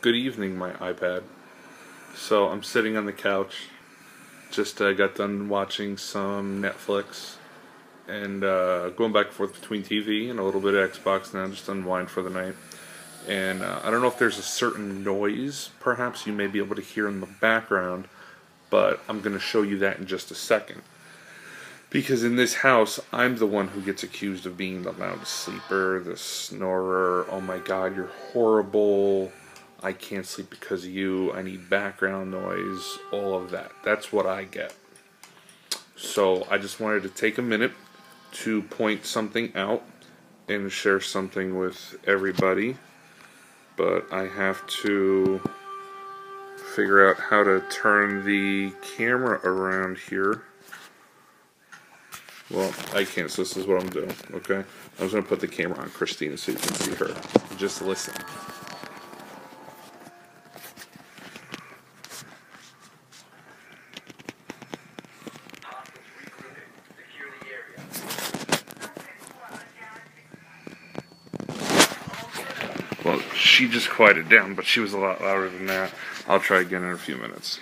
good evening, my iPad. So I'm sitting on the couch. Just uh, got done watching some Netflix and uh, going back and forth between TV and a little bit of Xbox now, just unwind for the night. And uh, I don't know if there's a certain noise, perhaps you may be able to hear in the background, but I'm going to show you that in just a second. Because in this house, I'm the one who gets accused of being the loud sleeper, the snorer. Oh my god, you're horrible. I can't sleep because of you. I need background noise. All of that. That's what I get. So I just wanted to take a minute to point something out and share something with everybody. But I have to figure out how to turn the camera around here. Well, I can't, so this is what I'm doing, okay? I'm just going to put the camera on Christina so you can see her. Just listen. Well, she just quieted down, but she was a lot louder than that. I'll try again in a few minutes.